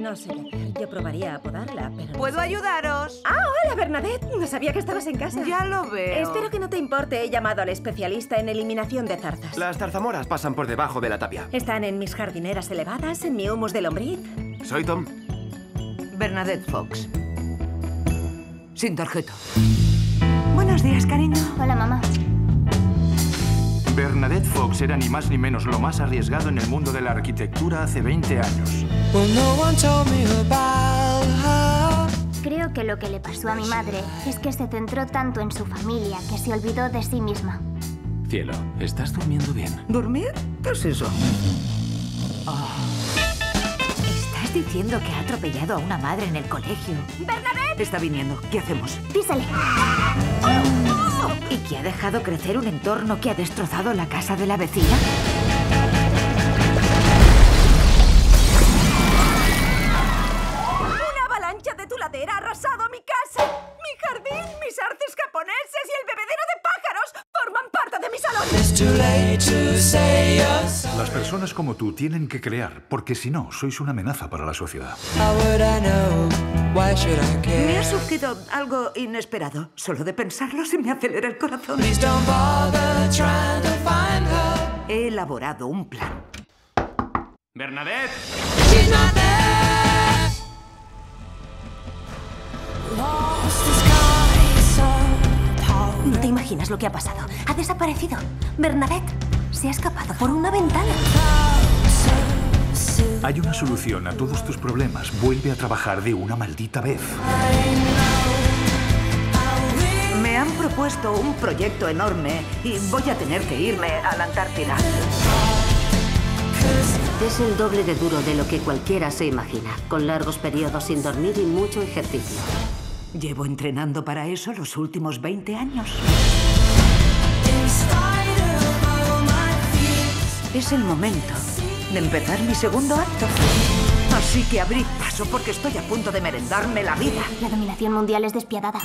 No sé. Yo probaría a podarla, pero... ¿Puedo ayudaros? ¡Ah, hola, Bernadette! No sabía que estabas en casa. Ya lo veo. Espero que no te importe. He llamado al especialista en eliminación de zarzas. Las zarzamoras pasan por debajo de la tapia. Están en mis jardineras elevadas, en mi humus de lombriz. Soy Tom. Bernadette Fox. Sin tarjeta. Buenos días, cariño. Hola, mamá. Bernadette Fox era ni más ni menos lo más arriesgado en el mundo de la arquitectura hace 20 años. Creo que lo que le pasó a mi madre es que se centró tanto en su familia que se olvidó de sí misma. Cielo, ¿estás durmiendo bien? ¿Dormir? ¿Qué es eso? ¿Estás diciendo que ha atropellado a una madre en el colegio? Está viniendo. ¿Qué hacemos? Písale. ¿Y que ha dejado crecer un entorno que ha destrozado la casa de la vecina? Las personas como tú tienen que crear, porque si no, sois una amenaza para la sociedad. Me ha surgido algo inesperado. Solo de pensarlo se me acelera el corazón. He elaborado un plan. ¡Bernadette! Imaginas lo que ha pasado. Ha desaparecido. Bernadette se ha escapado por una ventana. Hay una solución a todos tus problemas. Vuelve a trabajar de una maldita vez. Me han propuesto un proyecto enorme y voy a tener que irme a la Antártida. Es el doble de duro de lo que cualquiera se imagina, con largos periodos sin dormir y mucho ejercicio. Llevo entrenando para eso los últimos 20 años. Es el momento de empezar mi segundo acto. Así que abrid paso porque estoy a punto de merendarme la vida. La dominación mundial es despiadada.